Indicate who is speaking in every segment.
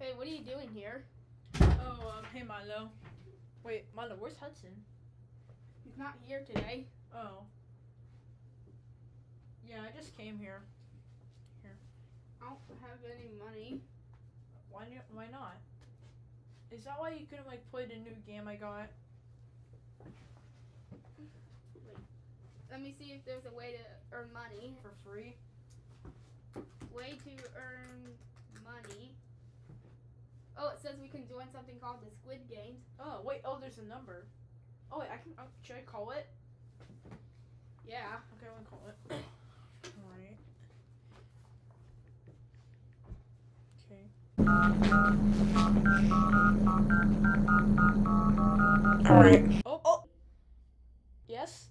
Speaker 1: Hey, what are you doing here?
Speaker 2: Oh, um, hey Milo. Wait, Milo, where's Hudson?
Speaker 1: He's not here today.
Speaker 2: Oh. Yeah, I just came here. Here.
Speaker 1: I don't have any money.
Speaker 2: Why why not? Is that why you couldn't like play the new game I got? Wait.
Speaker 1: Let me see if there's a way to earn money.
Speaker 2: For free?
Speaker 1: Way to earn money. Oh, it says we can join something called the Squid Games.
Speaker 2: Oh, wait, oh there's a number. Oh wait, I can, oh, should I call it?
Speaker 1: Yeah.
Speaker 2: Okay, I'm gonna call it. Alright. Okay. Alright. Oh, oh! Yes?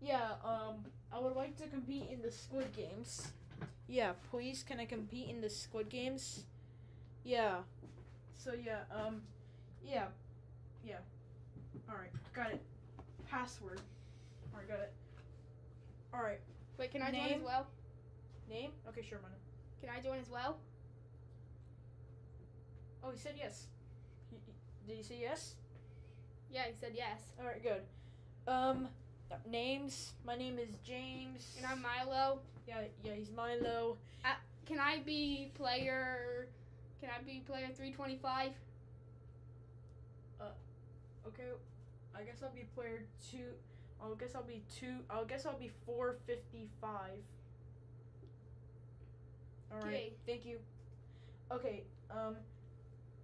Speaker 2: Yeah, um, I would like to compete in the Squid Games. Yeah, please, can I compete in the Squid Games? Yeah. So, yeah, um, yeah. Yeah. Alright, got it. Password. Alright, got it. Alright,
Speaker 1: Wait, can I join
Speaker 2: Name?
Speaker 1: as well?
Speaker 2: name? Okay, sure, Manu.
Speaker 1: Can I join as well?
Speaker 2: Oh, he said yes. He, he- did he say yes?
Speaker 1: Yeah, he said yes.
Speaker 2: Alright, good. Um, names. My name is James.
Speaker 1: And I'm Milo.
Speaker 2: Yeah, yeah, he's Milo.
Speaker 1: Can I be player? Can I be player 325?
Speaker 2: Okay, I guess I'll be player two. I guess I'll be two. I guess I'll be four fifty five. All right.
Speaker 1: Okay.
Speaker 2: Thank you. Okay. Um,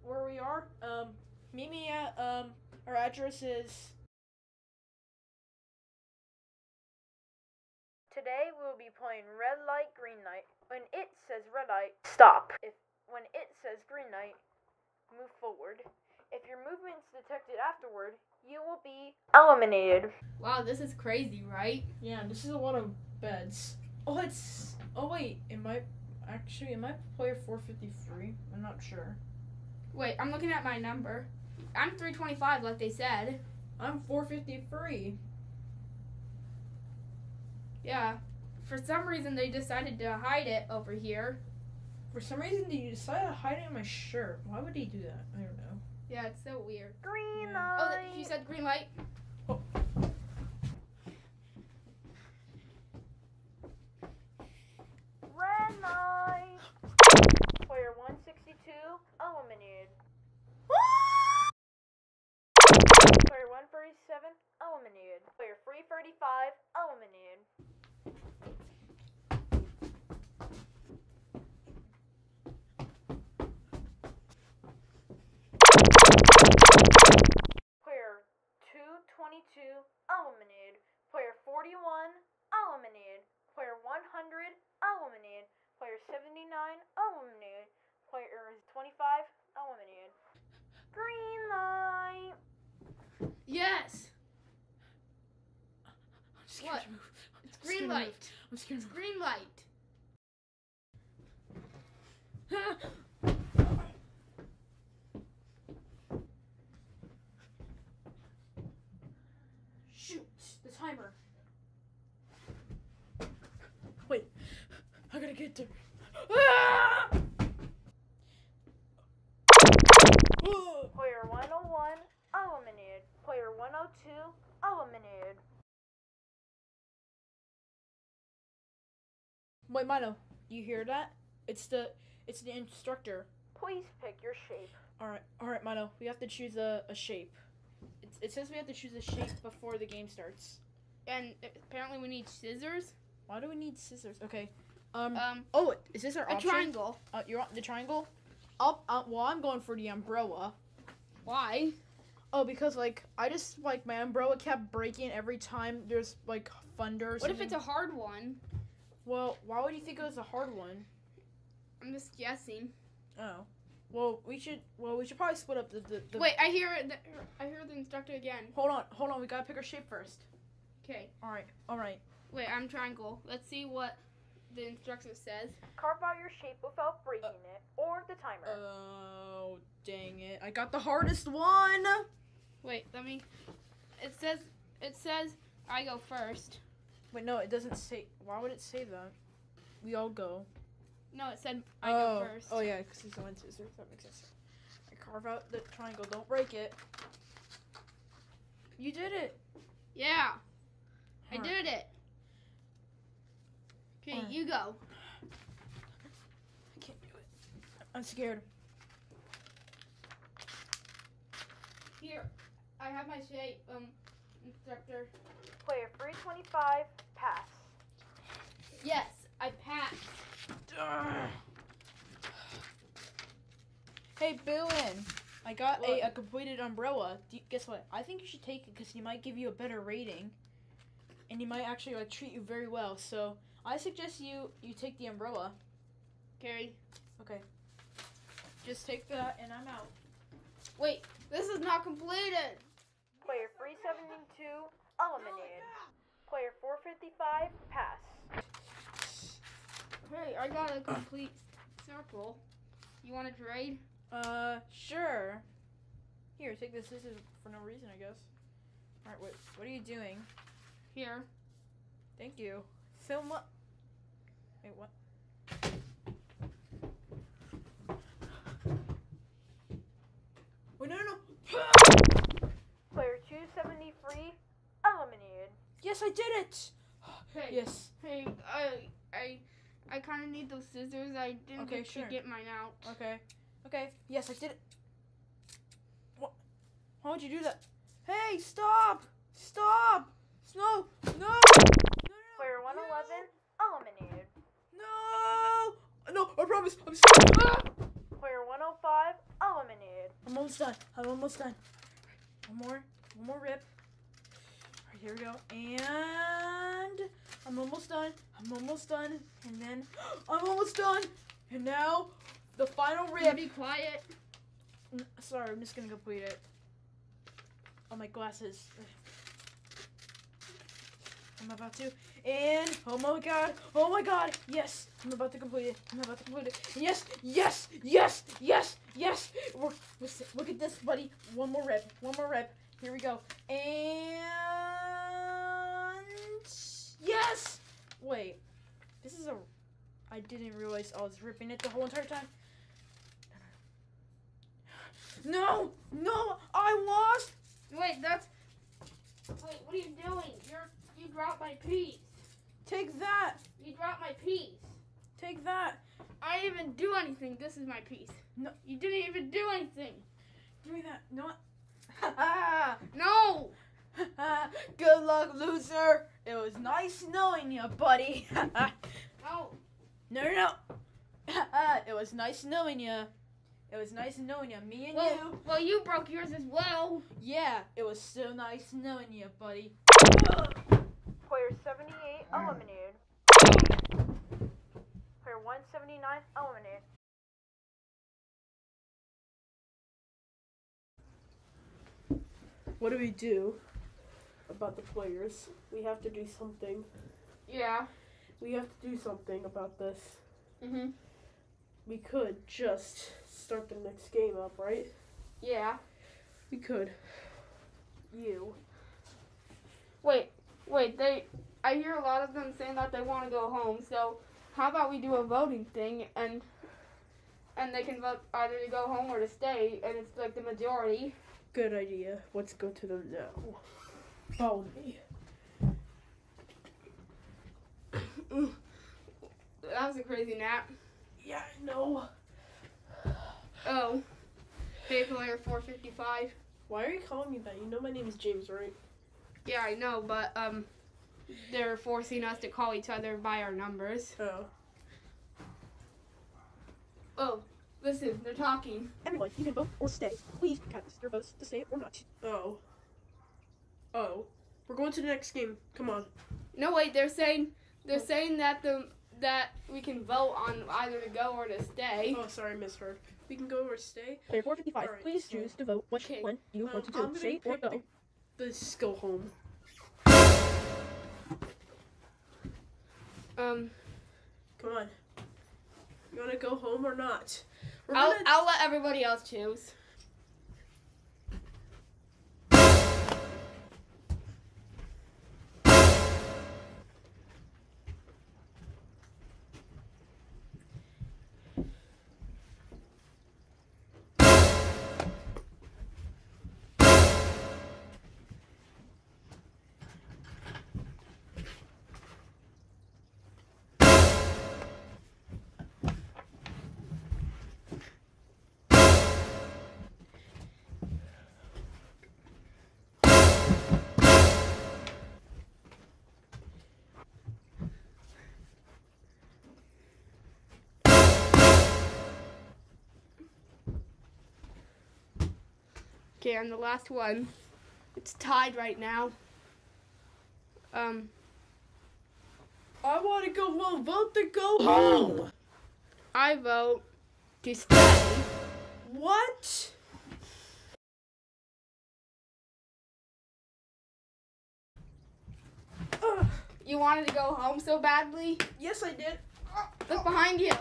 Speaker 2: where we are? Um, meet me at um. Our address is. Today we will be playing red light, green light. When it says red light, stop. If when it says green light, move forward. If your movement's detected afterward, you will be eliminated.
Speaker 1: Wow, this is crazy, right?
Speaker 2: Yeah, this is a lot of beds. Oh, it's. Oh wait, am I actually am I player four fifty three? I'm not sure.
Speaker 1: Wait, I'm looking at my number. I'm 325, like they said.
Speaker 2: I'm four fifty three.
Speaker 1: Yeah. For some reason, they decided to hide it over here.
Speaker 2: For some reason, did you decide to hide it in my shirt? Why would he do that? I don't know.
Speaker 1: Yeah, it's so weird.
Speaker 2: Green
Speaker 1: oh, light! Oh, that, you said green light. Oh.
Speaker 2: Red light. Player 162 eliminated. Player 137 eliminated. Player 335 eliminated. 222 eliminated. Player 41 eliminated. Player 100 eliminated. Player 79 eliminated. Player 25 eliminated. Green light.
Speaker 1: Yes.
Speaker 2: I'm
Speaker 1: scared to
Speaker 2: move.
Speaker 1: It's green light.
Speaker 2: I'm scared
Speaker 1: It's green light.
Speaker 2: Shoot the timer. Wait, I gotta get there. Ah! Player 101 eliminated. Player 102 eliminated. Wait, Milo, you hear that? It's the it's the instructor. Please pick your shape. All right, all right, Milo. We have to choose a, a shape. It, it says we have to choose a shape before the game starts.
Speaker 1: And apparently, we need scissors.
Speaker 2: Why do we need scissors? Okay. Um.
Speaker 1: Um,
Speaker 2: oh, is this our
Speaker 1: a
Speaker 2: option?
Speaker 1: triangle.
Speaker 2: Uh, you're on the triangle. Up. Uh, well, I'm going for the umbrella.
Speaker 1: Why?
Speaker 2: Oh, because like I just like my umbrella kept breaking every time there's like thunder.
Speaker 1: What if it's a hard one?
Speaker 2: Well, why would you think it was a hard one?
Speaker 1: I'm just guessing.
Speaker 2: Oh. Well, we should. Well, we should probably split up the. the, the
Speaker 1: Wait, I hear the, I hear the instructor again.
Speaker 2: Hold on. Hold on. We gotta pick our shape first.
Speaker 1: Okay.
Speaker 2: All right. All right.
Speaker 1: Wait, I'm triangle. Let's see what the instructor says.
Speaker 2: Carve out your shape without breaking uh, it, or the timer. Oh, dang it! I got the hardest one.
Speaker 1: Wait, let me. It says it says I go first.
Speaker 2: Wait, no, it doesn't say. Why would it say that? We all go.
Speaker 1: No, it said I
Speaker 2: oh.
Speaker 1: go first.
Speaker 2: Oh yeah, because he's the one scissors. That makes sense. I carve out the triangle. Don't break it. You did it.
Speaker 1: Yeah, I did it. Okay,
Speaker 2: Alright.
Speaker 1: you go.
Speaker 2: I can't do it. I'm scared.
Speaker 1: Here, I have my shape, um, instructor.
Speaker 2: Player 325, pass.
Speaker 1: Yes, I passed.
Speaker 2: Hey, Billin, I got a, a completed umbrella. Do you, guess what? I think you should take it because he might give you a better rating, and he might actually like treat you very well. So I suggest you you take the umbrella.
Speaker 1: Carrie,
Speaker 2: Okay. Just take that, and I'm out.
Speaker 1: wait, this is not completed.
Speaker 2: Player 372, eliminated. Player 455, pass.
Speaker 1: Hey, I got a complete circle. You want to trade?
Speaker 2: Uh, sure. Here, take this. This is for no reason, I guess. All right, what what are you doing?
Speaker 1: Here.
Speaker 2: Thank you. Film up. Wait, what? Oh, no, no, no.
Speaker 3: Player 273 eliminated.
Speaker 2: Yes, I did it.
Speaker 1: Hey,
Speaker 2: Yes.
Speaker 1: hey, I, I, I kind of need those scissors. I didn't
Speaker 2: Okay,
Speaker 1: get
Speaker 2: sure.
Speaker 1: to get mine out.
Speaker 2: Okay. Okay. Yes, I did it. What? Why would you do that? Hey, stop! Stop! No! No! No! no,
Speaker 3: Player 111 eliminated.
Speaker 2: No! No! I promise. I'm sorry. Ah!
Speaker 3: Player 105 eliminated.
Speaker 2: I'm almost done. I'm almost done. One more. One more rip. Alright, here we go. And I'm almost done. I'm almost done. And then I'm almost done. And now the final
Speaker 1: You
Speaker 2: rip.
Speaker 1: be quiet.
Speaker 2: N- Sorry, I'm just gonna complete it. Oh, my glasses. I'm about to. And oh my god, oh my god, yes, I'm about to complete it. I'm about to complete it. Yes, yes, yes, yes, yes. We're, look at this, buddy. One more rep, one more rep. Here we go. And yes. Wait, this is a. I didn't realize I was ripping it the whole entire time. No, no, I lost.
Speaker 1: Wait, that's. Wait, what are you doing? You're you dropped my piece.
Speaker 2: Take that.
Speaker 1: You dropped my piece.
Speaker 2: Take that.
Speaker 1: I didn't even do anything. This is my piece.
Speaker 2: No.
Speaker 1: You didn't even do anything.
Speaker 2: Give me that. No.
Speaker 1: No.
Speaker 2: Good luck, loser. It was nice knowing you, buddy.
Speaker 1: Oh.
Speaker 2: No. no, no, no. It was nice knowing you. It was nice knowing you. Me and
Speaker 1: Well,
Speaker 2: you.
Speaker 1: well, you broke yours as well.
Speaker 2: Yeah, it was so nice knowing you, buddy.
Speaker 3: Player 78 eliminated. Player 179 eliminated.
Speaker 4: What do we do about the players? We have to do something.
Speaker 1: Yeah.
Speaker 4: We have to do something about this.
Speaker 1: Mhm.
Speaker 4: We could just start the next game up, right?
Speaker 1: Yeah.
Speaker 4: We could. You.
Speaker 1: Wait, wait. They. I hear a lot of them saying that they want to go home. So, how about we do a voting thing and and they can vote either to go home or to stay, and it's like the majority.
Speaker 4: Good idea. Let's go to them now. Follow me.
Speaker 1: That was a crazy nap.
Speaker 4: Yeah, I know.
Speaker 1: Oh. Hey, player 455.
Speaker 4: Why are you calling me that? You know my name is James, right?
Speaker 1: Yeah, I know, but um, they're forcing us to call each other by our numbers.
Speaker 4: Oh.
Speaker 1: Oh, listen, they're talking.
Speaker 5: Everyone, you can vote or stay. Please cast your votes to stay or not.
Speaker 4: Oh. Oh. We're going to the next game. Come on.
Speaker 1: No, wait, they're saying they're saying that the that we can vote on either to go or to stay.
Speaker 4: Oh, sorry, misheard. We can go or stay.
Speaker 5: Player 455,
Speaker 4: Alright,
Speaker 5: please
Speaker 4: so-
Speaker 5: choose to vote which
Speaker 1: Okay.
Speaker 5: one you
Speaker 4: Um,
Speaker 5: want to do. Stay or
Speaker 4: pick
Speaker 5: go.
Speaker 4: Let's go home.
Speaker 1: Um,
Speaker 4: Come on. You want to go home or not? We're
Speaker 1: I'll
Speaker 4: gonna-
Speaker 1: I'll let everybody else choose. Okay, and the last one. It's tied right now. Um,
Speaker 5: I want to go home. Vote to go home.
Speaker 1: I vote to stay.
Speaker 5: What? Ugh.
Speaker 1: You wanted to go home so badly?
Speaker 5: yes, I did.
Speaker 1: Look behind you.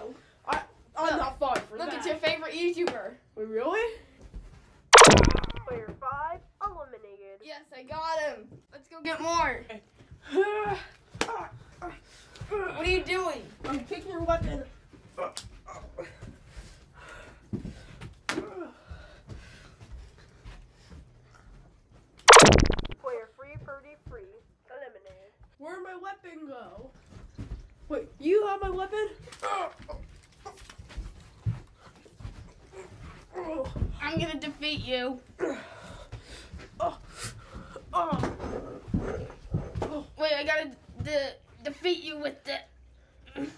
Speaker 5: I, I'm
Speaker 1: Look.
Speaker 5: not fine for
Speaker 1: Look,
Speaker 5: that.
Speaker 1: it's your favorite YouTuber.
Speaker 5: Wait, really?
Speaker 2: Player 5 eliminated.
Speaker 1: Yes, I got him. Let's go get more. What are you doing?
Speaker 5: I'm picking your weapon.
Speaker 2: Player 333 eliminated.
Speaker 5: Where'd my weapon go? Wait, you have my weapon?
Speaker 1: I'm gonna defeat you.
Speaker 5: Oh. Oh.
Speaker 1: Wait, I gotta de- defeat you with the.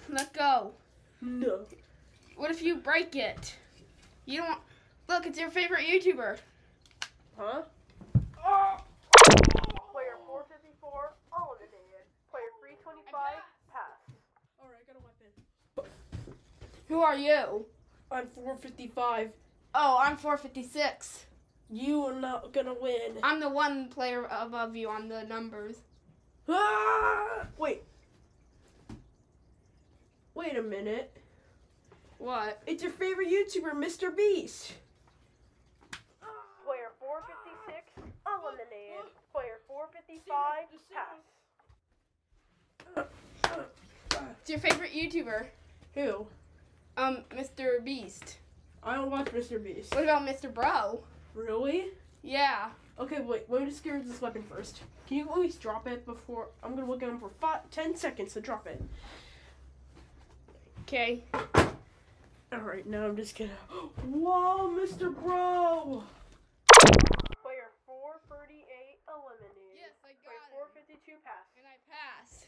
Speaker 1: Let go.
Speaker 5: No.
Speaker 1: What if you break it? You don't. Look, it's your favorite YouTuber.
Speaker 5: Huh?
Speaker 2: Player 454 eliminated. Player 325 passed.
Speaker 5: Alright, I got a weapon.
Speaker 1: Who are you?
Speaker 5: I'm 455.
Speaker 1: Oh, I'm 456.
Speaker 5: You are not gonna win.
Speaker 1: I'm the one player above you on the numbers.
Speaker 5: Ah! Wait. Wait a minute.
Speaker 1: What?
Speaker 5: It's your favorite YouTuber, Mr. Beast.
Speaker 2: Player 456 eliminated. Player 455 passed.
Speaker 1: It's your favorite YouTuber.
Speaker 5: Who?
Speaker 1: Um, Mr. Beast.
Speaker 5: I don't watch Mr. Beast.
Speaker 1: What about Mr. Bro?
Speaker 5: Really?
Speaker 1: Yeah.
Speaker 5: Okay, wait. Let me just get rid of this weapon first. Can you at least drop it before? I'm gonna look at him for five, ten seconds to drop it.
Speaker 1: Okay.
Speaker 5: All right, now I'm just gonna. Whoa, Mr. Bro!
Speaker 2: Player 438 eliminated.
Speaker 1: Yes, I got
Speaker 2: Player 452 passed.
Speaker 1: And I pass.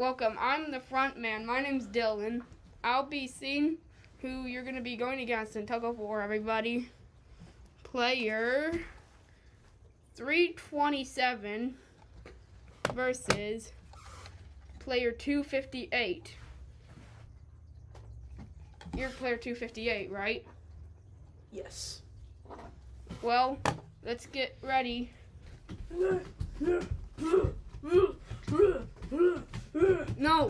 Speaker 1: Welcome. I'm the front man. My name's Dylan. I'll be seeing who you're going to be going against in tug of war, everybody. Player 327 versus player 258. You're player 258, right?
Speaker 5: Yes.
Speaker 1: Well, let's get ready. No.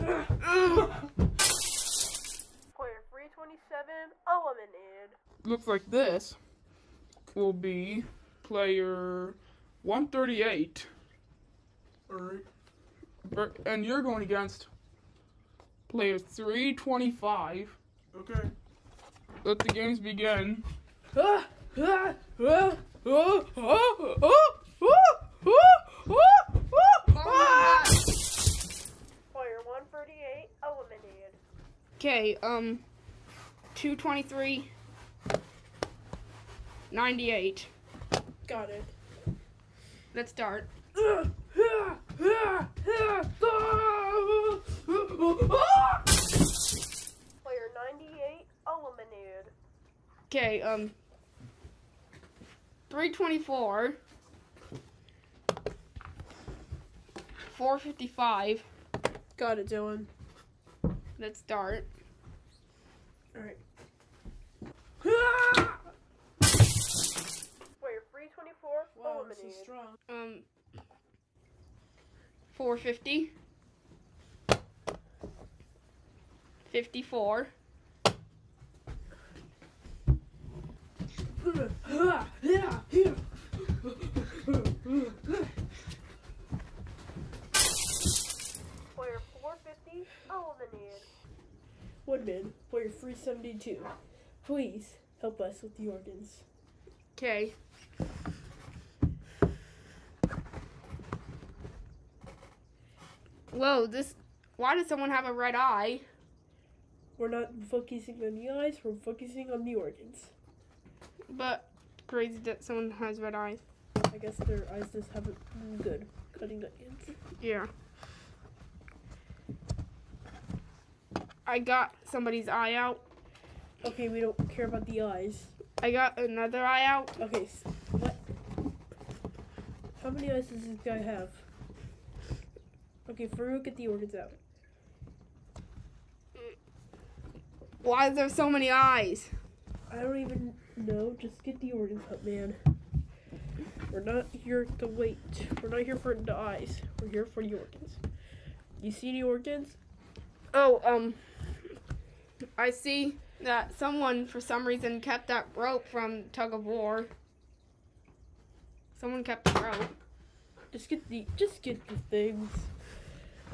Speaker 2: Player 327 eliminated.
Speaker 6: looks like this will be player 138
Speaker 5: Alright.
Speaker 6: and you're going against player 325
Speaker 5: Okay.
Speaker 6: let the games begin
Speaker 5: Ah, ah, ah, ah, ah, ah, ah, ah, ah, ah,
Speaker 1: Okay, um 223 98.
Speaker 5: Got it.
Speaker 1: Let's start.
Speaker 2: Player 98 eliminated.
Speaker 1: Okay, um 324 455.
Speaker 5: Got it, Dylan.
Speaker 1: Let's start.
Speaker 5: Alright. Ah!
Speaker 2: Player 324
Speaker 5: Wow, this is
Speaker 2: eliminated.
Speaker 5: strong.
Speaker 1: Um 450 54
Speaker 2: 450 eliminated.
Speaker 5: Woodman, player 372. Please help us with the organs.
Speaker 1: Okay. Whoa, this why does someone have a red eye?
Speaker 5: We're not focusing on the eyes, we're focusing on the organs.
Speaker 1: But crazy that someone has red eyes.
Speaker 5: I guess their eyes just haven't been good cutting onions.
Speaker 1: Yeah. I got somebody's eye out.
Speaker 5: Okay, we don't care about the eyes.
Speaker 1: I got another eye out.
Speaker 5: Okay, what? How many eyes does this guy have? Okay, Farouk, get the organs out.
Speaker 1: Why is there so many eyes?
Speaker 5: I don't even know. Just get the organs out, man. We're not here to wait. We're not here for the eyes. We're here for the organs. You see the organs?
Speaker 1: Oh, um, I see that someone for some reason kept that rope from tug of war. Someone kept the rope.
Speaker 5: Just get the just get the things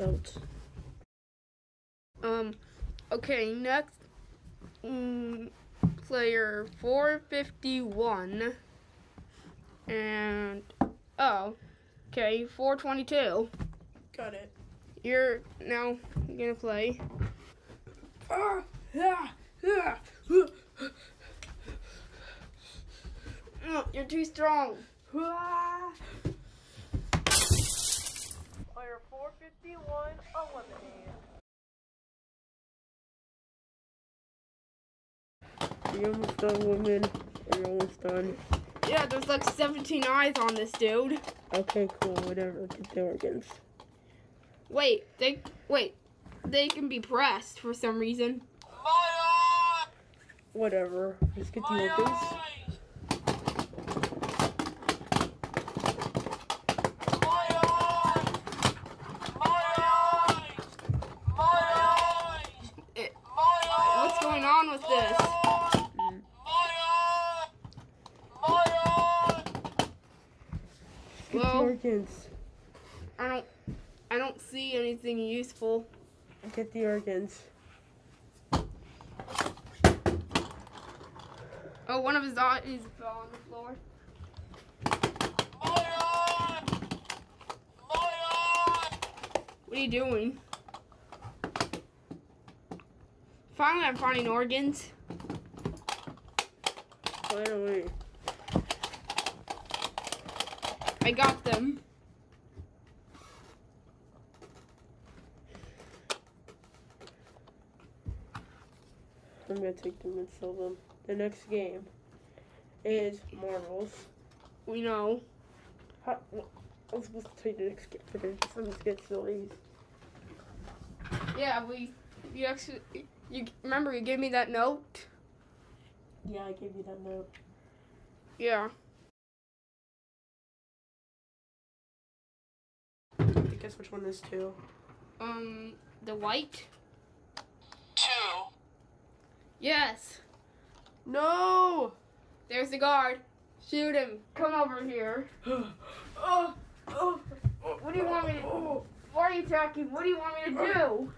Speaker 5: out.
Speaker 1: Um, okay, next mm, player 451 and oh, okay, 422.
Speaker 5: Got it.
Speaker 1: You're now gonna play.
Speaker 5: Ah,
Speaker 1: you're too strong.
Speaker 2: Player 451 eliminated.
Speaker 5: You're almost done, woman. You're almost done.
Speaker 1: Yeah, there's like 17 eyes on this dude.
Speaker 5: Okay, cool. Whatever. Get the organs.
Speaker 1: Wait, they wait. They can be pressed for some reason.
Speaker 5: Whatever. Just get the organs.
Speaker 1: What's going on with this?
Speaker 5: Get the
Speaker 1: Well,
Speaker 5: organs.
Speaker 1: I don't I don't see anything useful.
Speaker 5: Get the organs.
Speaker 1: Oh, one of his eyes fell uh, on the floor. What are you doing? Finally, I'm finding organs.
Speaker 5: Finally.
Speaker 1: I got them.
Speaker 5: I'm gonna take them and sell them. The next game is Marbles.
Speaker 1: We know.
Speaker 5: How, I was supposed to take the next game for this. Let's get silly.
Speaker 1: Yeah, we. You actually. You remember you gave me that note?
Speaker 5: Yeah, I gave you that note.
Speaker 1: Yeah.
Speaker 5: I guess which one is two?
Speaker 1: Um, the white. Two. Yes.
Speaker 5: No!
Speaker 1: There's the guard. Shoot him. Come over here.
Speaker 5: oh, oh,
Speaker 1: What do you want me to do? Why are you attacking? What do you want me to do?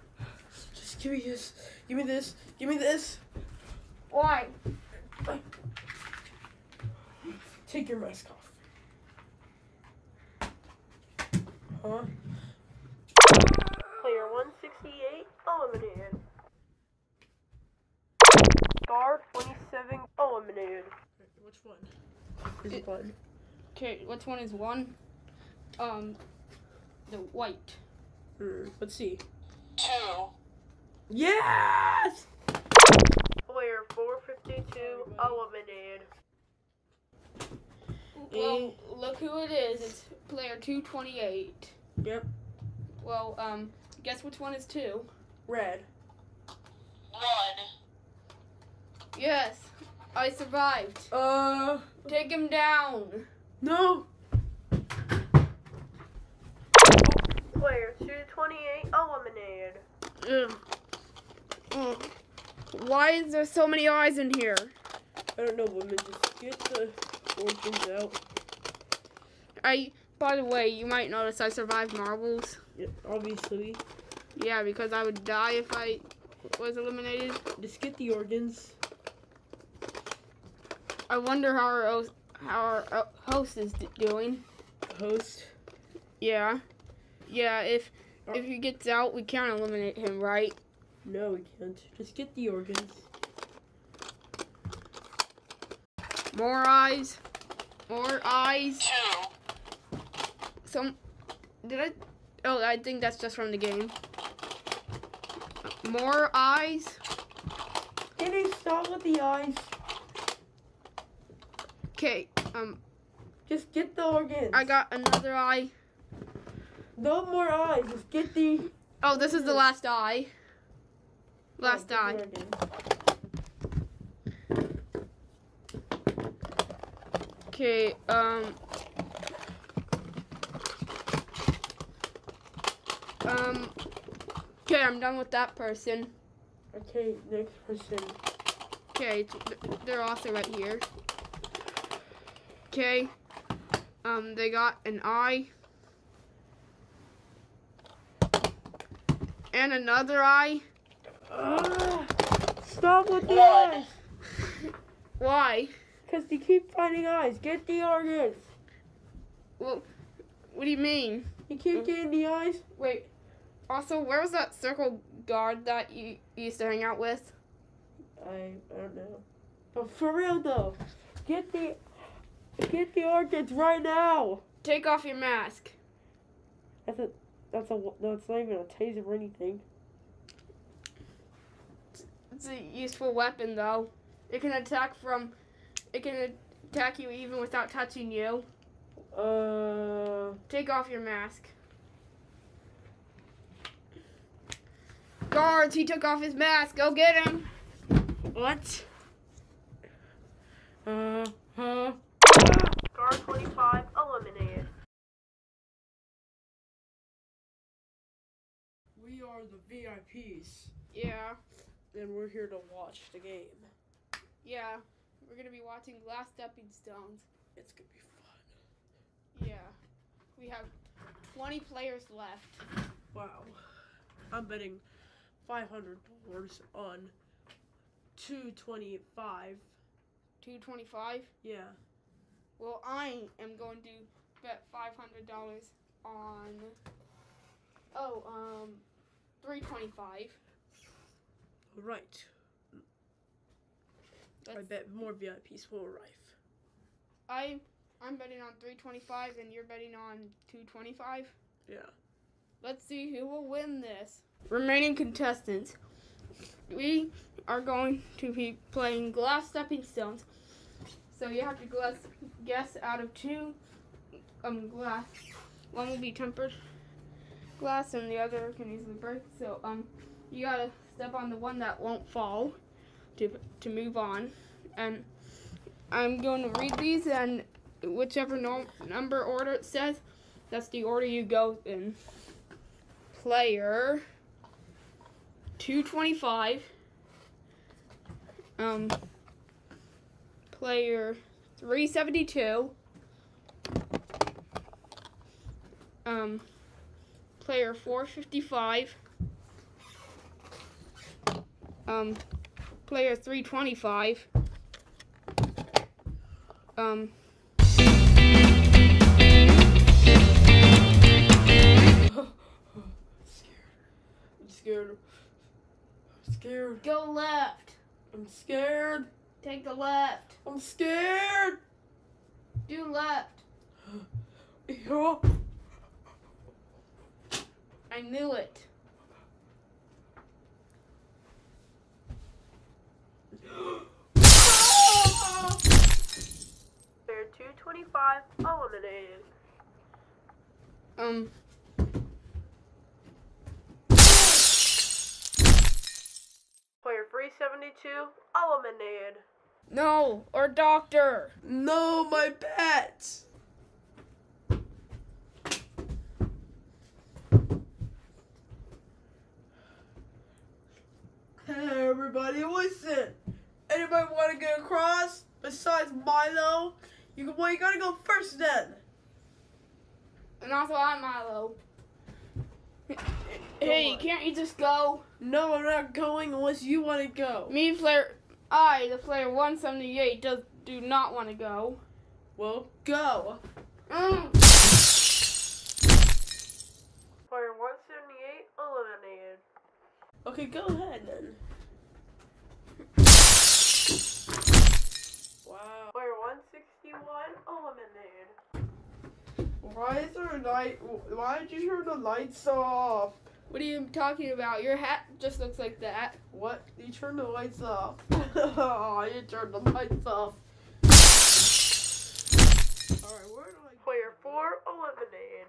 Speaker 5: Just give me this. Give me this. Give me this.
Speaker 1: Why?
Speaker 5: Take your mask off. Huh?
Speaker 2: Player 168 eliminated. Guard 27 eliminated.
Speaker 5: Which one? Is one.
Speaker 1: Okay, which one is one? Um, the white.
Speaker 5: Hmm. Let's see. Two. Yes!
Speaker 2: Player 452 eliminated.
Speaker 1: Well, look who it is. It's player 228.
Speaker 5: Yep.
Speaker 1: Well, um, guess which one is two?
Speaker 5: Red.
Speaker 1: Yes, I survived.
Speaker 5: Uh.
Speaker 1: Take him down.
Speaker 5: No.
Speaker 2: Player 228 eliminated.
Speaker 1: Ugh. Ugh. Why is there so many eyes in here?
Speaker 5: I don't know, woman. Just get the organs out.
Speaker 1: I, by the way, you might notice I survived marbles.
Speaker 5: Yeah, obviously.
Speaker 1: Yeah, because I would die if I was eliminated.
Speaker 5: Just get the organs.
Speaker 1: I wonder how our host, how our uh, host is d- doing.
Speaker 5: Host.
Speaker 1: Yeah, yeah. If if he gets out, we can't eliminate him, right?
Speaker 5: No, we can't. Just get the organs.
Speaker 1: More eyes, more eyes. Some did I? Oh, I think that's just from the game. More eyes.
Speaker 5: Can you stop with the eyes?
Speaker 1: Okay, um,
Speaker 5: Just get the organs.
Speaker 1: I got another eye.
Speaker 5: No more eyes. Just get the.
Speaker 1: Oh, this is the last eye. Last
Speaker 5: oh,
Speaker 1: eye. Okay, um. Um. Okay, I'm done with that person.
Speaker 5: Okay, next person.
Speaker 1: Okay, they're also right here. Okay. Um, they got an eye. And another eye.
Speaker 5: Ah, stop with the eyes.
Speaker 1: Why?
Speaker 5: Because they keep finding eyes. Get the organs.
Speaker 1: Well, what do you mean?
Speaker 5: You keep getting the eyes.
Speaker 1: Wait. Also, where was that circle guard that you, you used to hang out with?
Speaker 5: I, I don't know. But for real though, get the get the orchids right now.
Speaker 1: Take off your mask.
Speaker 5: That's a that's a no. It's not even a taser or anything.
Speaker 1: It's a useful weapon, though. It can attack from. It can attack you even without touching you.
Speaker 5: Uh,
Speaker 1: Take off your mask. Guards, he took off his mask. Go get him.
Speaker 5: what? Uh, huh?
Speaker 2: Guard 25 eliminated.
Speaker 5: We are the VIPs,
Speaker 1: Yeah,
Speaker 5: and we're here to watch the game.
Speaker 1: yeah. We're gonna be watching Glass Stepping Stones.
Speaker 5: It's gonna be fun.
Speaker 1: Yeah. We have 20 players left.
Speaker 5: Wow. I'm betting five hundred dollars on two twenty five.
Speaker 1: 225.
Speaker 5: Yeah.
Speaker 1: Well, I am going to bet $500 on. Oh, um, 325.
Speaker 5: Right. I bet more VIPs will arrive.
Speaker 1: I I'm betting on 325 and you're betting on 225.
Speaker 5: Yeah.
Speaker 1: Let's see who will win this. Remaining contestants. We are going to be playing glass stepping stones. So you have to guess, guess out of two um glass. One will be tempered glass and the other can easily break. So um you gotta step on the one that won't fall to to move on. And I'm going to read these and whichever no, number order it says, that's the order you go in. Player 225. Um, player 372. Um, player 455. Um, player 325. Um,
Speaker 5: I'm scared. I'm scared.
Speaker 1: go left.
Speaker 5: I'm scared.
Speaker 1: Take the left.
Speaker 5: I'm scared.
Speaker 1: Do left.
Speaker 5: Yeah.
Speaker 1: I knew it.
Speaker 2: Player 225 eliminated.
Speaker 1: Um,
Speaker 2: Player 372 eliminated.
Speaker 1: no, or doctor.
Speaker 5: No, my pets. Hey, everybody, listen. Anybody want to get across besides Milo? You can, well, you gotta go first then.
Speaker 1: And also I'm Milo. Hey,
Speaker 5: on.
Speaker 1: can't you just go?
Speaker 5: No, I'm not going unless you want to go.
Speaker 1: Me, player, I, the player 178, does do not want to go.
Speaker 5: Well, go.
Speaker 1: Mm.
Speaker 2: Player 178 eliminated.
Speaker 5: Okay, go ahead then. Wow.
Speaker 2: Player 161 eliminated.
Speaker 5: Why is there a light? Why did you turn the lights off?
Speaker 1: What are you talking about? Your hat just looks like that.
Speaker 5: What? You turned the lights off. oh, you turned the lights off. Alright, where do I
Speaker 3: Player 4 eliminated.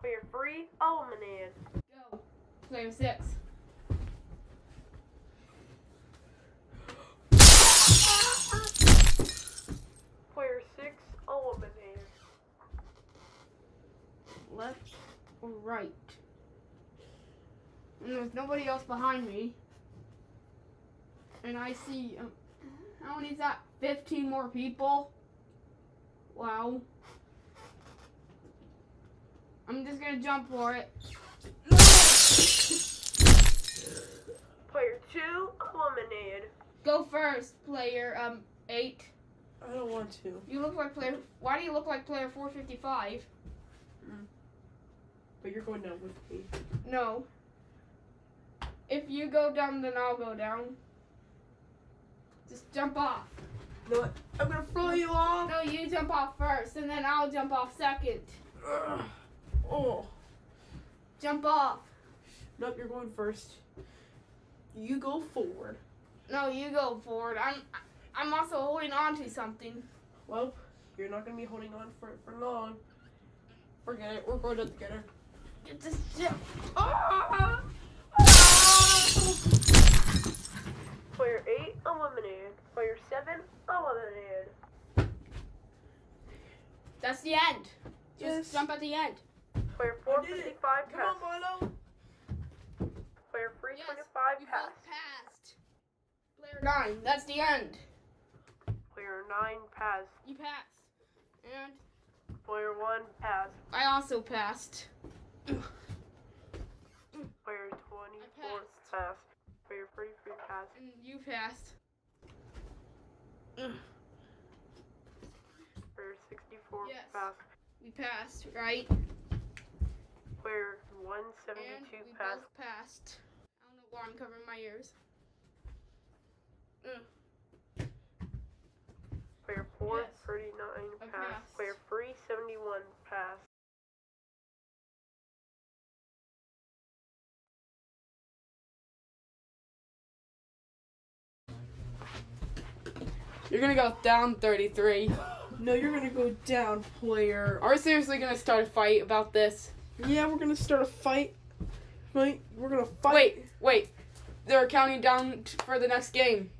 Speaker 3: Player 3 eliminated.
Speaker 1: Go. Player six.
Speaker 3: Player 6 eliminated.
Speaker 1: Left or right? And there's nobody else behind me. And I see, um, how many is that? 15 more people? Wow. I'm just gonna jump for it.
Speaker 3: Player 2 eliminated.
Speaker 1: Go first, player um eight.
Speaker 5: I don't want to.
Speaker 1: You look like player. Why do you look like player 455?
Speaker 5: But you're going down with me.
Speaker 1: No. If you go down, then I'll go down. Just jump off.
Speaker 5: No. I'm gonna throw you off.
Speaker 1: No, you jump off first, and then I'll jump off second.
Speaker 5: Ugh. Oh.
Speaker 1: Jump off.
Speaker 5: Nope, you're going first. You go forward.
Speaker 1: No, you go forward. I'm. I'm also holding on to something.
Speaker 5: Well, you're not gonna be holding on for for long. Forget it. We're going up together.
Speaker 1: Just.
Speaker 3: Player 8 eliminated. Player 7 eliminated.
Speaker 1: That's the end. Just
Speaker 5: Yes.
Speaker 1: jump at the end.
Speaker 3: Player
Speaker 5: I did it.
Speaker 3: 455
Speaker 5: Come on,
Speaker 3: passed.
Speaker 5: Milo.
Speaker 3: Player
Speaker 1: Yes,
Speaker 3: 325
Speaker 1: You both
Speaker 3: passed.
Speaker 1: passed. Player nine. That's the end.
Speaker 3: Player 9 passed.
Speaker 1: You passed. And
Speaker 3: Player 1 passed.
Speaker 1: I also passed.
Speaker 3: Player 24
Speaker 1: passed.
Speaker 3: passed. Player 33 passed.
Speaker 1: And mm, you passed.
Speaker 3: Player 64
Speaker 1: Yes.
Speaker 3: passed.
Speaker 1: We passed, right?
Speaker 3: Player
Speaker 1: And
Speaker 3: 172
Speaker 1: we
Speaker 3: passed.
Speaker 1: both passed. I don't know why I'm covering my ears.
Speaker 3: Player 439
Speaker 1: I
Speaker 3: passed.
Speaker 1: passed.
Speaker 3: Player 371 passed.
Speaker 6: You're gonna go down 33.
Speaker 5: No, you're gonna go down, player.
Speaker 6: Are we seriously gonna start a fight about this?
Speaker 5: Yeah, we're gonna start a fight. Wait, we're gonna fight.
Speaker 6: Wait, wait. They're counting down t- for the next game.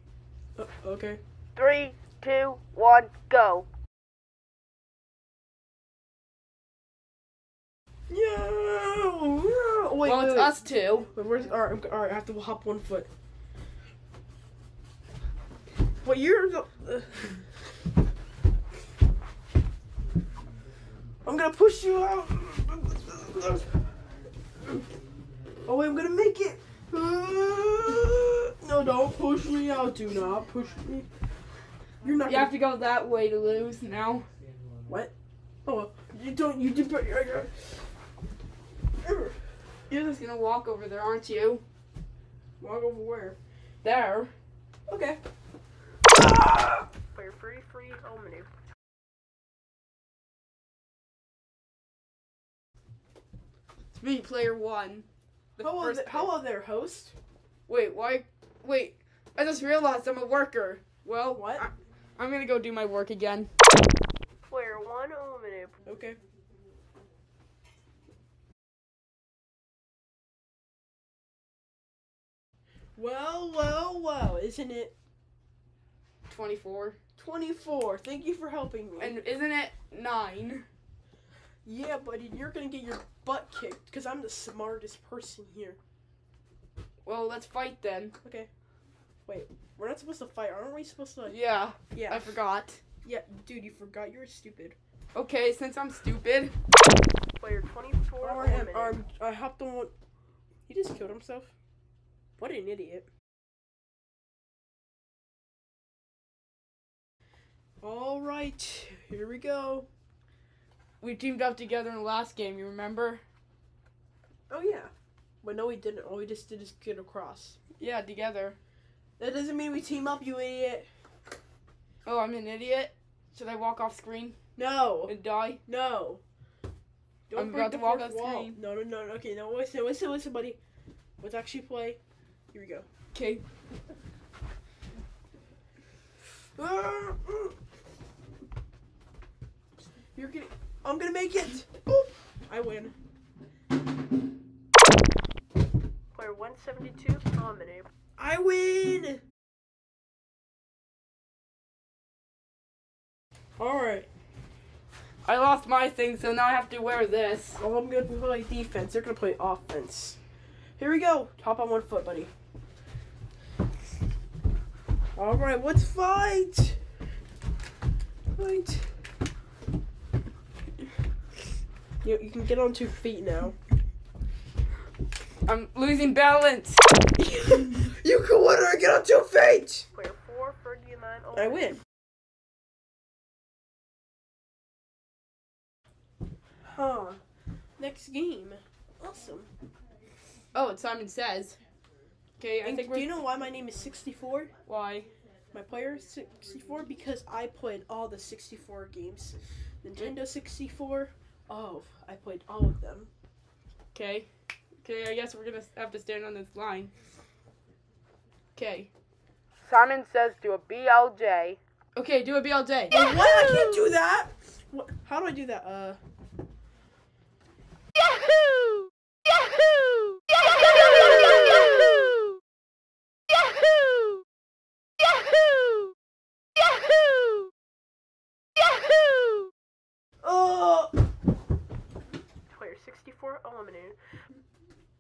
Speaker 5: Uh, okay.
Speaker 3: Three, two, one, go.
Speaker 5: Yeah. yeah. Wait,
Speaker 6: well,
Speaker 5: wait,
Speaker 6: it's
Speaker 5: wait.
Speaker 6: us two.
Speaker 5: Wait, where's all right? All right, I have to hop one foot. What you're the? uh, I'm gonna push you out. Oh wait, I'm gonna make it. No, don't push me out. Do not push me. You're not.
Speaker 6: You have to go that way to lose now.
Speaker 5: What? Oh, you don't. You did.
Speaker 6: You're just gonna walk over there, aren't you?
Speaker 5: Walk over where?
Speaker 6: There.
Speaker 5: Okay.
Speaker 3: Player 33 eliminated.
Speaker 6: It's me, player one. The
Speaker 5: Hello,
Speaker 6: first
Speaker 5: there, hello there, host.
Speaker 6: Wait, why? Wait. I just realized I'm a worker. Well,
Speaker 5: What?
Speaker 6: I, I'm gonna go do my work again.
Speaker 3: Player 1 eliminated.
Speaker 5: Okay. Well, well, well, isn't it
Speaker 6: 24.
Speaker 5: 24? Thank you for helping me.
Speaker 6: And isn't it nine?
Speaker 5: yeah, buddy, you're gonna get your butt kicked because I'm the smartest person here.
Speaker 6: Well, let's fight then.
Speaker 5: Okay. Wait, we're not supposed to fight, aren't we supposed to?
Speaker 6: Yeah,
Speaker 5: Yeah.
Speaker 6: I forgot.
Speaker 5: yeah, dude, you forgot. You're stupid.
Speaker 6: Okay, since I'm stupid.
Speaker 3: Player 24
Speaker 5: Or, am,
Speaker 3: eliminated.
Speaker 5: or I hopped on one. He just killed himself. What an idiot. All right, here we go.
Speaker 6: We teamed up together in the last game, you remember?
Speaker 5: Oh yeah. But no, we didn't. All we just did is get across.
Speaker 6: Yeah, together.
Speaker 5: That doesn't mean we team up, you idiot.
Speaker 6: Oh, I'm an idiot? Should I walk off screen
Speaker 5: No,
Speaker 6: and die?
Speaker 5: no. Don't
Speaker 1: I'm
Speaker 5: break
Speaker 1: about
Speaker 5: the
Speaker 1: to walk
Speaker 5: fourth
Speaker 1: off
Speaker 5: wall.
Speaker 1: screen.
Speaker 5: No, no, no. no, Okay, no. Listen, listen, listen, buddy. Let's actually play. Here we go.
Speaker 1: Okay. Ah, mm.
Speaker 5: You're gonna. I'm gonna make it. Boop. I win.
Speaker 3: Player 172 eliminated.
Speaker 5: I win. All right.
Speaker 1: I lost my thing, so now I have to wear this.
Speaker 5: Well, I'm gonna play defense. They're gonna play offense. Here we go. Top on one foot, buddy. All right, let's fight. Fight. You, you can get on two feet now.
Speaker 1: I'm losing balance.
Speaker 5: you can literally get on two feet.
Speaker 3: Player 4, Fergie 9
Speaker 5: I win. Huh. Next game. Awesome.
Speaker 1: Oh, it's Simon Says. Okay, I
Speaker 5: And
Speaker 1: think
Speaker 5: do
Speaker 1: we're.
Speaker 5: you know why my name is 64?
Speaker 1: Why?
Speaker 5: My player is 64 because I played all the 64 games. Nintendo 64. Oh, I played all of them.
Speaker 1: Okay. Okay, I guess we're gonna have to stand on this line. Okay.
Speaker 4: Simon says do a BLJ.
Speaker 1: Okay, do a BLJ.
Speaker 5: Why I can't do that? What, how do I do that? Uh.
Speaker 3: Eliminated.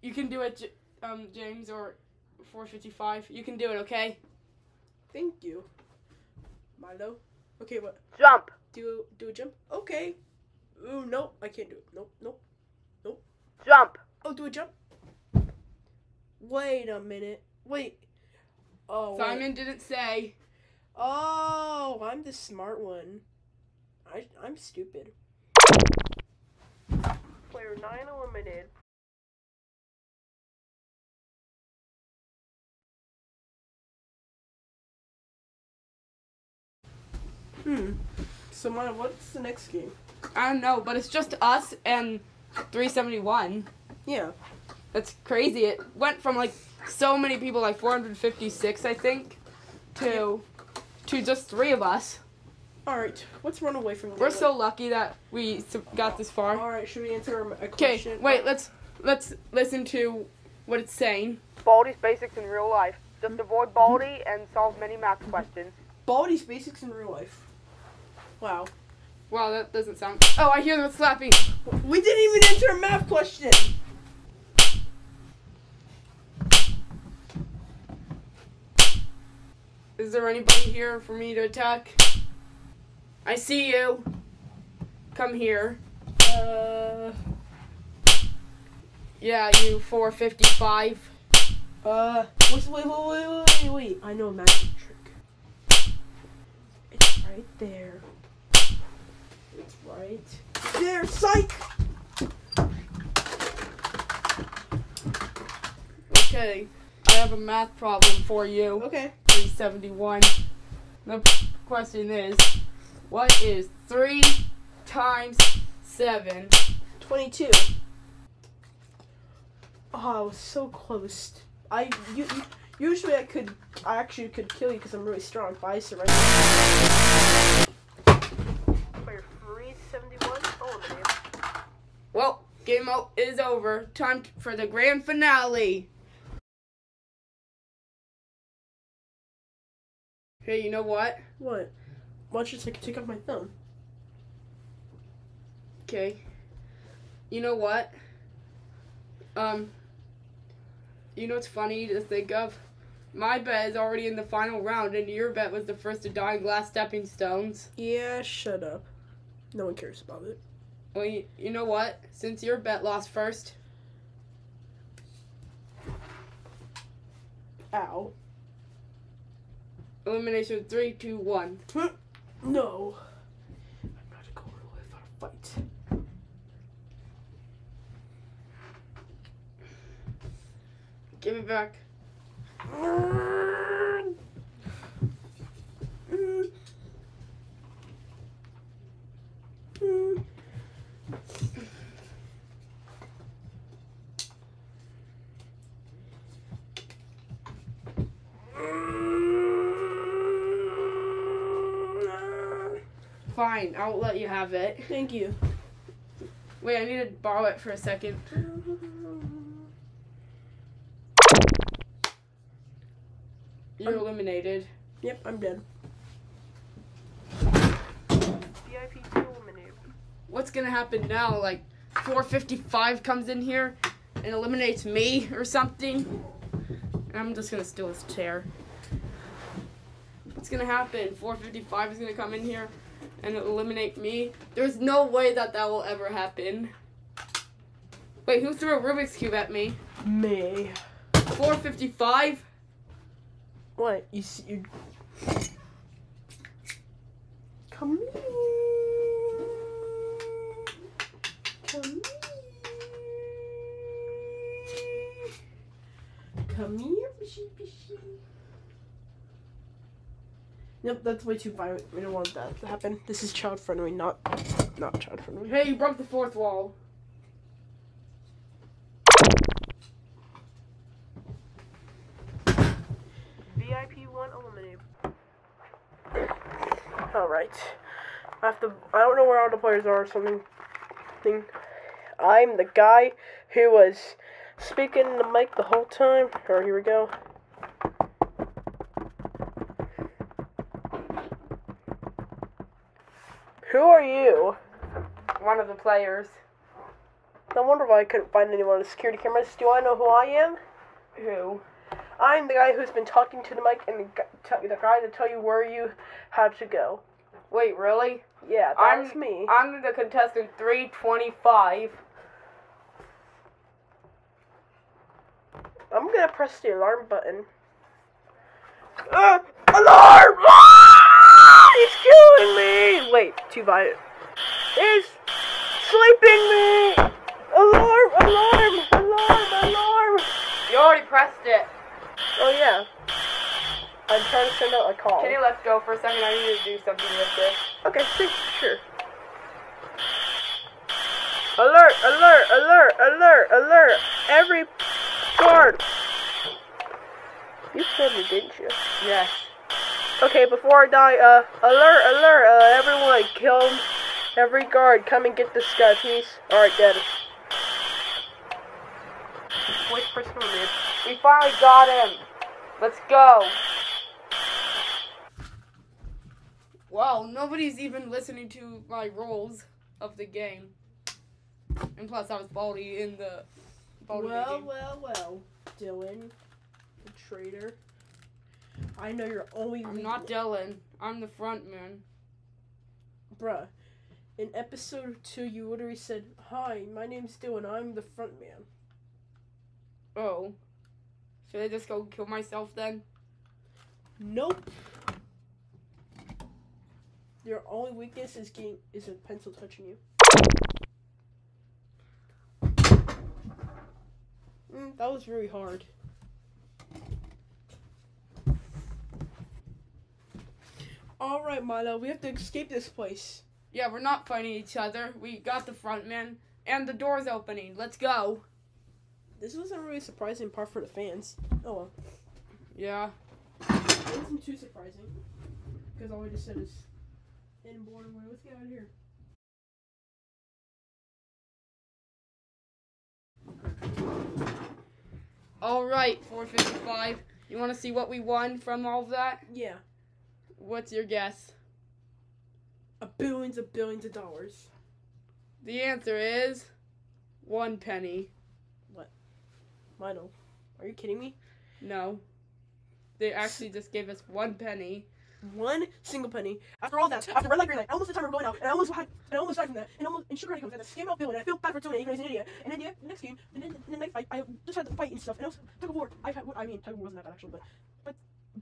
Speaker 1: You can do it, um, James or 455. You can do it, okay?
Speaker 5: Thank you. Milo. Okay, what?
Speaker 4: Jump.
Speaker 5: Do do a jump? Okay. Ooh, no, I can't do it. Nope, nope. Nope.
Speaker 4: Jump.
Speaker 5: Oh, do a jump. Wait a minute. Wait. Oh. wait.
Speaker 1: Simon didn't say.
Speaker 5: Oh, I'm the smart one. I I'm stupid.
Speaker 3: Player 9 eliminated.
Speaker 5: Hmm. So, Maya, what's the next game?
Speaker 1: I don't know, but it's just us and 371.
Speaker 5: Yeah.
Speaker 1: That's crazy. It went from like so many people, like 456, I think, to to just three of us.
Speaker 5: All right. Let's run away from.
Speaker 1: We're so lucky that we got this far.
Speaker 5: All right. Should we answer a question?
Speaker 1: Okay, wait. Let's let's listen to what it's saying.
Speaker 4: Baldi's basics in real life. Just hmm? avoid Baldy and solve many math questions.
Speaker 5: Baldi's basics in real life. Wow.
Speaker 1: Wow, that doesn't sound. Oh, I hear them slapping.
Speaker 5: We didn't even answer a math question.
Speaker 1: Is there anybody here for me to attack? I see you. Come here.
Speaker 5: Uh.
Speaker 1: Yeah, you 455.
Speaker 5: Uh. Wait, wait, wait, wait, wait, wait. I know a magic trick. It's right there. It's right there. Psych.
Speaker 1: Okay, I have a math problem for you.
Speaker 5: Okay.
Speaker 1: 371. The question is, what is 3 times 7?
Speaker 5: Twenty-two. Oh, I was so close. I you, you, usually I could I actually could kill you because I'm really strong, but I surrender.
Speaker 3: Player 371 eliminated.
Speaker 1: Well, game o- is over. Time for the grand finale. Hey, you know what?
Speaker 5: What? Watch this. I can take off my thumb.
Speaker 1: Okay. You know what? Um. You know what's funny to think of? My bet is already in the final round, and your bet was the first to die in glass stepping stones.
Speaker 5: Yeah, shut up. No one cares about it.
Speaker 1: Well, you, you know what? Since your bet lost first,
Speaker 5: Ow.
Speaker 1: elimination three, two, one.
Speaker 5: No. I'm not going to live without a fight.
Speaker 1: Give it back. Fine, I'll let you have it.
Speaker 5: Thank you.
Speaker 1: Wait, I need to borrow it for a second. You're
Speaker 5: Um,
Speaker 1: eliminated.
Speaker 5: Yep, I'm dead.
Speaker 7: VIP two eliminated.
Speaker 1: What's gonna happen now? Like, 455 comes in here and eliminates me or something? I'm just gonna steal his chair. What's gonna happen? 455 is gonna come in here and eliminate me? There's no way that that will ever happen. Wait, who threw a Rubik's Cube at me?
Speaker 5: Me.
Speaker 1: 455?
Speaker 5: What? You see? You... Come here. Come here. Come here. Nope, that's way too violent. We don't want that to happen. This is child friendly, not not child friendly.
Speaker 1: Hey, you broke the fourth wall.
Speaker 7: VIP one eliminated.
Speaker 5: All right. I have to. I don't know where all the players are. or Something. Thing. I'm the guy who was speaking in the mic the whole time. Or here we go. Who are you?
Speaker 1: One of the players.
Speaker 5: No wonder why I couldn't find anyone on the security cameras. Do I know who I am?
Speaker 1: Who?
Speaker 5: I'm the guy who's been talking to the mic and the, gu- tell- the guy to tell you where you have to go.
Speaker 1: Wait, really?
Speaker 5: Yeah,
Speaker 1: I'm-
Speaker 5: that's me.
Speaker 1: I'm the contestant 325.
Speaker 5: I'm gonna press the alarm button. Uh, alarm! Ah! He's killing me! Wait, too violent. He's sleeping me! Alarm! Alarm! Alarm! Alarm!
Speaker 1: You already pressed it.
Speaker 5: Oh yeah. I'm trying to send out a call.
Speaker 1: Can you let go for a second? I need to do something with this.
Speaker 5: Okay, see, sure. Alert! Alert! Alert! Alert! Alert! Every guard. You said me, didn't you?
Speaker 1: Yes.
Speaker 5: Okay, before I die, uh, alert, alert, uh, everyone, kill every guard. Come and get this guy, please. Alright, dead.
Speaker 7: Which person eliminated?
Speaker 1: We finally got him. Let's go. Wow, nobody's even listening to my rules of the game. And plus, I was Baldi in the Baldi
Speaker 5: Well,
Speaker 1: game.
Speaker 5: well, well, Dylan, the traitor. I know you're only.
Speaker 1: I'm not Dylan. I'm the front man.
Speaker 5: Bruh, in episode two, you literally said, Hi, my name's Dylan, I'm the front man.
Speaker 1: Oh. Should I just go kill myself then?
Speaker 5: Nope. Your only weakness is getting is a pencil touching you. Mm, that was really hard. All right, Milo, we have to escape this place.
Speaker 1: Yeah, we're not fighting each other. We got the front man. And the door's opening. Let's go.
Speaker 5: This wasn't really a surprising part for the fans. Oh well,
Speaker 1: Yeah.
Speaker 5: it wasn't too surprising because all we just said is, "In boredom way, let's get out of here."
Speaker 1: Alright, 455. You want to see what we won from all of that?
Speaker 5: Yeah,
Speaker 1: What's your guess?
Speaker 5: a billions of billions of dollars.
Speaker 1: The answer is one penny. What?
Speaker 5: Milo, are you kidding me?
Speaker 1: No. They actually just gave us one penny.
Speaker 5: One single penny. After all that, after red light, green light, I almost the timer going out, and I almost had, and I almost died from that, and almost, and Sugar Daddy comes, and I scam out Bill, and I feel bad for doing it, even an idiot. And then the next game, and then the next fight, I just had to fight and stuff, and I was tug of war. I had, I mean, tug of war wasn't that bad actually, but, but,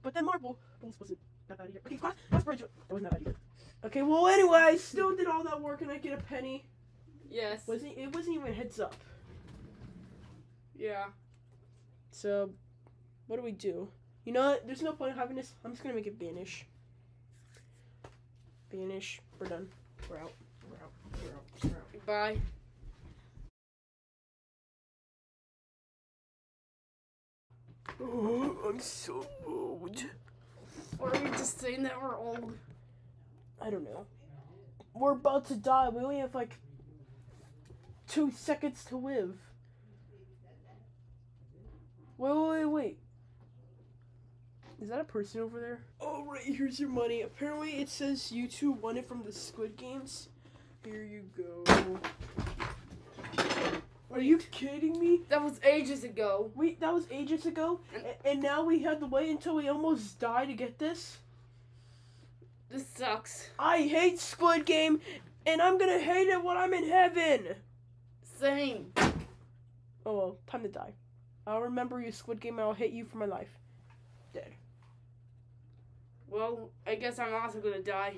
Speaker 5: but then Marble, Bulls wasn't that bad either. Okay, class, glass bridge, that wasn't that bad either. Okay, well anyway, I still did all that work, and I get a penny.
Speaker 1: Yes.
Speaker 5: Wasn't it wasn't even heads up.
Speaker 1: Yeah.
Speaker 5: So, what do we do? You know what? There's no point in having this. I'm just gonna make it banish. Banish. We're done. We're out. We're out. We're out. We're out.
Speaker 1: Goodbye.
Speaker 5: Oh, I'm so old.
Speaker 1: Or are you just saying that we're old?
Speaker 5: I don't know. we're about to die. We only have like two seconds to live. Wait, wait, wait, wait. Is that a person over there? Oh, right, here's your money. Apparently, it says you two won it from the Squid Games. Here you go. Are you kidding me?
Speaker 6: That was ages ago.
Speaker 5: Wait, that was ages ago, a- and now we had to wait until we almost die to get this?
Speaker 6: This sucks.
Speaker 5: I hate Squid Game, and I'm gonna hate it when I'm in heaven!
Speaker 6: Same.
Speaker 5: Oh well, time to die. I'll remember you, Squid Game, and I'll hate you for my life. Dead.
Speaker 6: Well, I guess I'm also gonna die.